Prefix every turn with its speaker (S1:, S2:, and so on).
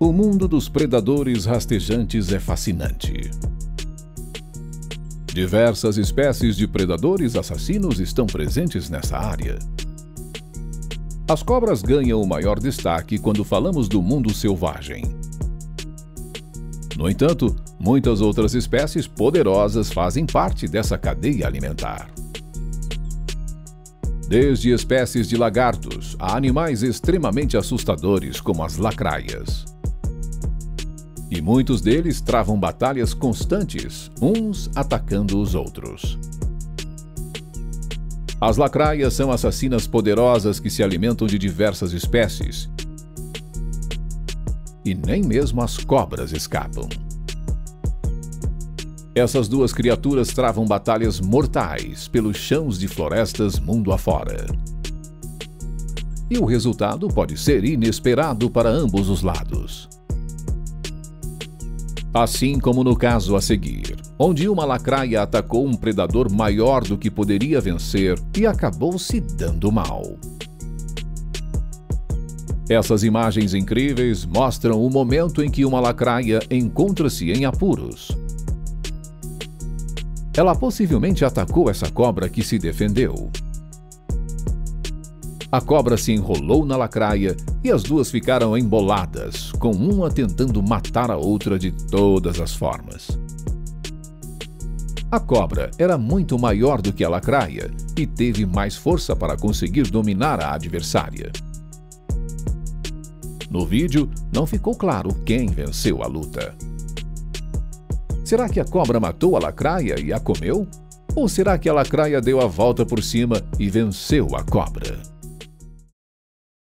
S1: O mundo dos predadores rastejantes é fascinante. Diversas espécies de predadores assassinos estão presentes nessa área. As cobras ganham o maior destaque quando falamos do mundo selvagem. No entanto, muitas outras espécies poderosas fazem parte dessa cadeia alimentar. Desde espécies de lagartos a animais extremamente assustadores como as lacraias. E muitos deles travam batalhas constantes, uns atacando os outros. As lacraias são assassinas poderosas que se alimentam de diversas espécies. E nem mesmo as cobras escapam. Essas duas criaturas travam batalhas mortais pelos chãos de florestas mundo afora. E o resultado pode ser inesperado para ambos os lados. Assim como no caso a seguir, onde uma lacraia atacou um predador maior do que poderia vencer e acabou se dando mal. Essas imagens incríveis mostram o momento em que uma lacraia encontra-se em apuros. Ela possivelmente atacou essa cobra que se defendeu. A cobra se enrolou na lacraia e as duas ficaram emboladas, com uma tentando matar a outra de todas as formas. A cobra era muito maior do que a lacraia e teve mais força para conseguir dominar a adversária. No vídeo, não ficou claro quem venceu a luta. Será que a cobra matou a lacraia e a comeu? Ou será que a lacraia deu a volta por cima e venceu a cobra?